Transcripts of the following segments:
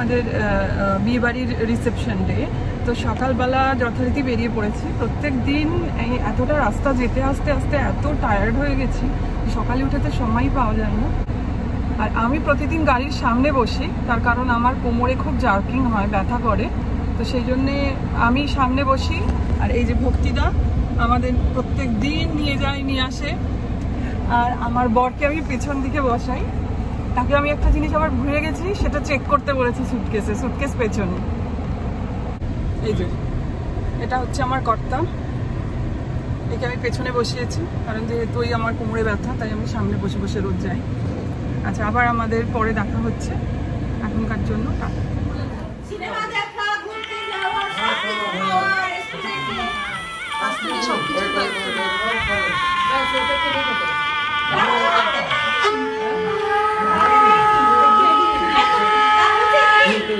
আমাদের বিয়েবাড়ির reception day তো সকালবেলা যথারীতি বেরিয়ে পড়েছি। প্রত্যেক দিন এই এতটা রাস্তা যেতে আসতে আসতে এত টায়ার্ড হয়ে গেছি সকালে উঠে তো সময়ই পাওয়া যায় না। আর আমি প্রতিদিন গাড়ির সামনে বসি, তার কারণ আমার কোমরে খুব জার্কিং হয়, ব্যথা করে। তো সেই জন্যে আমি সামনে বসি, আর এই যে ভক্তিদা আমাদের প্রত্যেক দিন নিয়ে যায়, নিয়ে আসে। আর আমার বরকে আমি পেছন দিকে বসাই। তাকে আমি একটা জিনিস আবার ভুলে গেছি সেটা চেক করতে বলেছি সুটকেসে সুটকেস পেছনে এই যে এটা হচ্ছে আমার কর্তা একে আমি পেছনে বসিয়েছি কারণ যেহেতু ওই আমার কোমরে ব্যথা তাই আমি সামনে বসে বসে রোজ যাই আচ্ছা আবার আমাদের পরে দেখা হচ্ছে এখনকার জন্য টাটা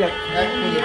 করতে হবে।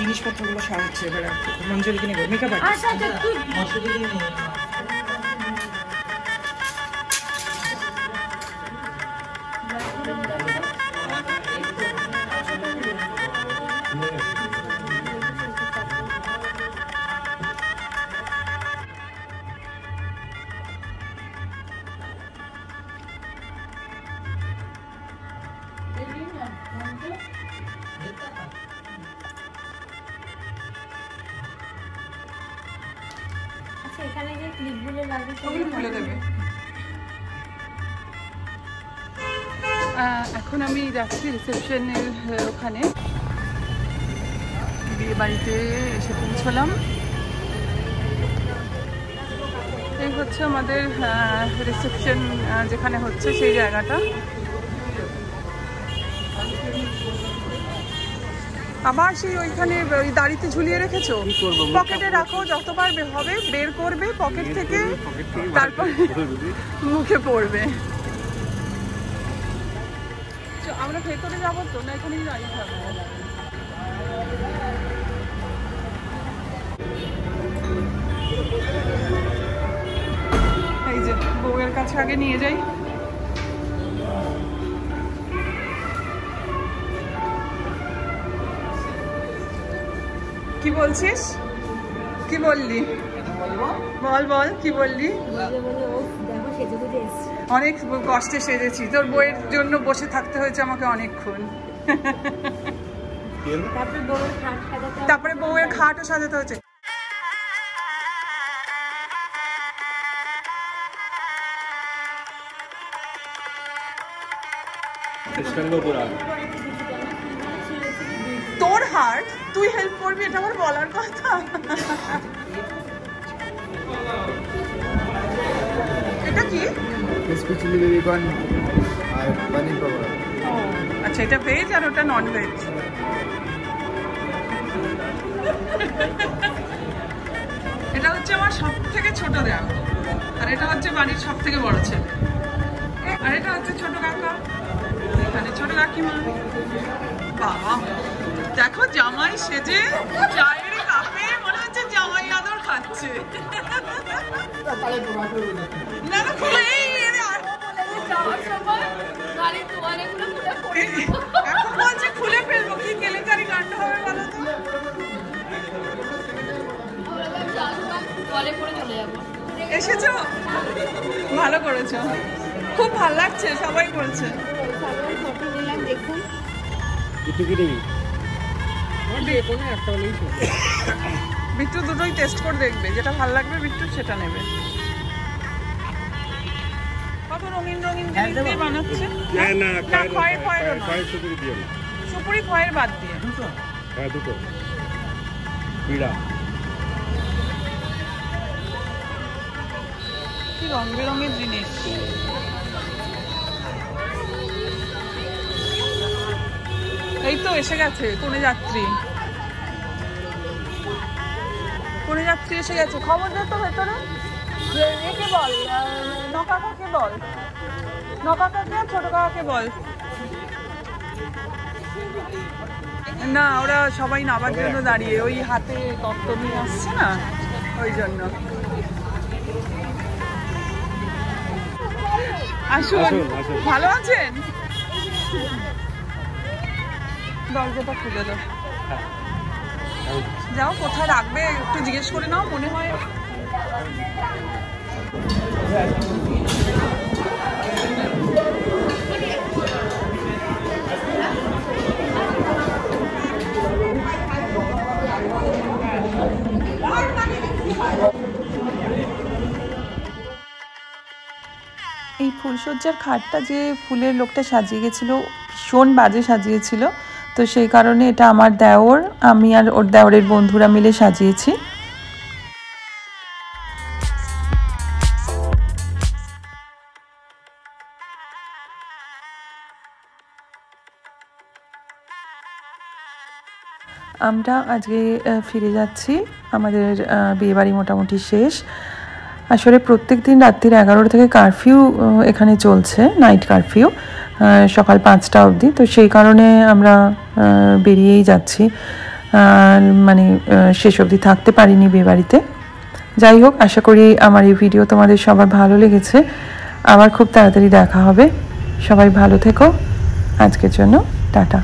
জিনিসপত্রগুলো সারাচ্ছে এবার মঞ্জুরি কিনে মেকআপ আচ্ছা এখানে যে ক্লিপগুলো লাগবে ওগুলো খুলে দেবে। এখন আমি যাচ্ছি রিসেপশনের ওখানে। বিয়ে বাড়িতে এসে পৌঁছলাম। এই হচ্ছে আমাদের রিসেপশন যেখানে হচ্ছে সেই জায়গাটা। আবার সেই ওইখানে ওই দাড়িতে ঝুলিয়ে রেখেছো? পকেটে রাখো যতবার হবে বের করবে পকেট থেকে তারপর মুখে পড়বে। আমরা ভেতরে যাব তো না এখানেই দাঁড়িয়ে থাকব? এই যে বউয়ের কাছে আগে নিয়ে যাই। কি বলছিস? কি বললি? বল বল কি বললি? অনেক কষ্টে সেজেছি। তোর বইয়ের জন্য বসে থাকতে হয়েছে আমাকে অনেকক্ষণ। তারপরে বউয়ের খাটও সাজাতে হয়েছে। তোর হার্ট তুই হেল্প করবি, এটা আমার বলার কথা। এটা কি? ক্রিসপি চিলি বেবি কর্ন আর পনির পকোড়া আচ্ছা এটা ভেজ আর ওটা নন ভেজ এটা হচ্ছে আমার সব থেকে ছোট দেওয়া আর এটা হচ্ছে বাড়ির সব থেকে বড় ছেলে। আর এটা হচ্ছে ছোট কাকা। এখানে ছোট কাকিমা। বাবা। দেখো জামাই সেজে চায়ের কাপে মনে হচ্ছে জামাই আদর খাচ্ছে। খুলে ফেলব হবে বলো তো? এসেছ? ভালো করেছ। খুব ভালো লাগছে, সবাই বলছে। দেখুন। বিট্টু দুটোই টেস্ট করে দেখবে যেটা ভালো লাগবে বিট্টু সেটা নেবে। কত রঙিন রঙিন জিনিস দিয়ে বানাচ্ছে? না না না খয়ের খয়েরও খয়ের সুপুরি দিও না। সুপুরি খয়ের বাদ দিয়ে। হ্যাঁ দুটো। পিড়া কি রং বেরঙের জিনিস। এই তো এসে গেছে কোনে যাত্রী? কোনে যাত্রী এসে গেছে? খবর দে তো ভেতরে। একে বল নকাকাকে বল? নকাকাকে আর ছোট কাকাকে বল? না ওরা সবাই নাবার জন্য দাঁড়িয়ে ওই হাতে তত্ত্ব নিয়ে আসছে না? ওই জন্য। আসুন। ভালো আছেন? দরজাটা খুলে দাও। যাও কোথায় রাখবে? একটু জিজ্ঞেস করে নাও মনে হয়। এই ফুলসজ্জার খাটটা যে ফুলের লোকটা সাজিয়ে গেছিল ভীষণ বাজে সাজিয়েছিল। তো সেই কারণে এটা আমার দেওর, আমি আর ওর দেওরের বন্ধুরা মিলে সাজিয়েছি। আমরা আজকে ফিরে যাচ্ছি। আমাদের বিয়েবাড়ি মোটামুটি শেষ। আসলে প্রত্যেক দিন রাত্রির এগারোটা থেকে কারফিউ এখানে চলছে নাইট কারফিউ সকাল পাঁচটা অবধি। তো সেই কারণে আমরা বেরিয়েই যাচ্ছি। মানে শেষ অবধি থাকতে পারিনি বিয়েবাড়িতে যাই হোক, আশা করি আমার এই ভিডিও তোমাদের সবার ভালো লেগেছে। আবার খুব তাড়াতাড়ি দেখা হবে। সবাই ভালো থেকো। আজকের জন্য টাটা।